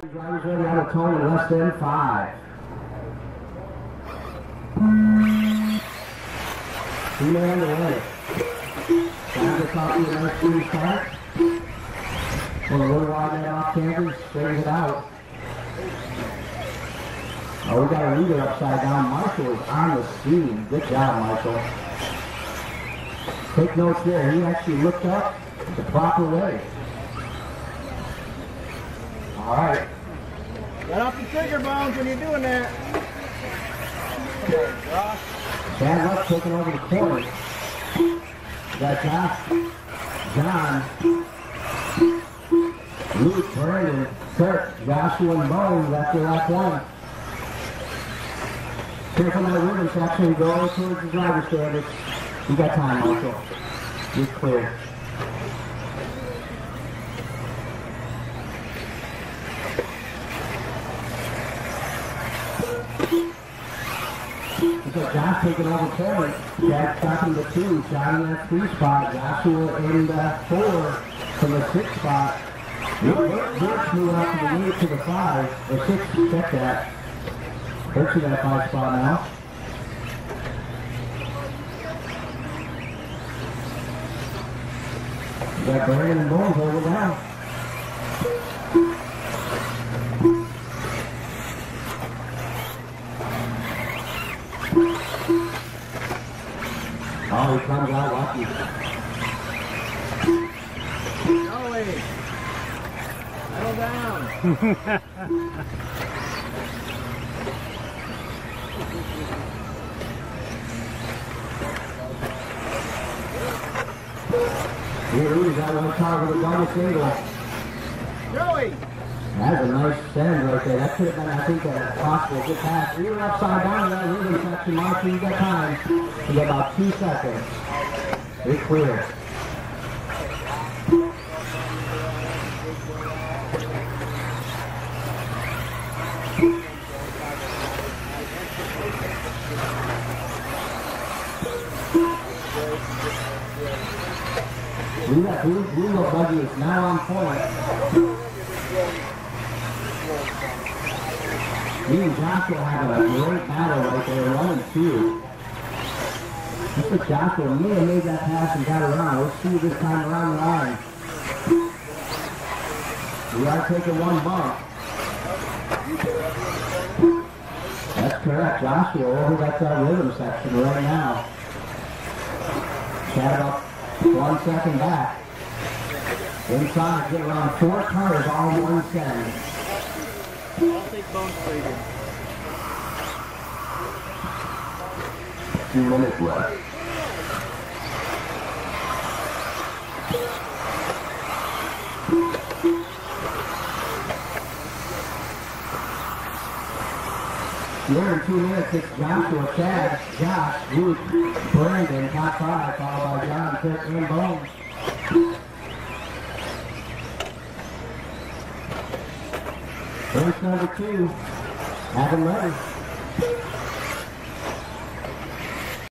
Drivers ready out of tone in less than five. Two man away. Time to copy the nice speed start. Well, a little wide net off campus, straightens it out. Oh, we got a leader upside down. Marshall is on the scene. Good job, Marshall. Take notes there. He actually looked up the proper way. All right. Get off the trigger bones when you're doing that. Bad luck taking over the corner. Got Josh, John, Luke, Brandon, Kurt, Joshua, and Bones after lap one. Careful on the rhythm section, go towards the driver's standard. You got time, Marshall. You're clear. So Josh taking over corner. Jack stopping the two. Johnny that three spot. Joshua in the four from the six spot. Burke's moving up to the eight to the five. Or six, check that. Burke's in that five spot now. You got Brandon Bones over now. Oh, he comes out lucky. Joey. Settle down. Here he's got one car with a double single. Joey. That's a nice stand right there. That could have been, I think, a possible good pass. We were upside down in that rhythm section. Mark, you got time. Got about two seconds. It's clear. We got blue, blue buggy is now on point. Me and Joshua have a great battle right there, one and two. Looks like Joshua may have made that pass and got around. Let's see this time around the line. We are taking one bump. That's correct. Joshua over that uh, rhythm section right now. Chad up one second back. Inside, get around four cars, all one send. I'll take bones trading. Two minutes left. In two minutes, it's Joshua, Chad, Josh, Luke, Brandon, top five, followed by John, Kurt, and Bones. Race number two, him ready.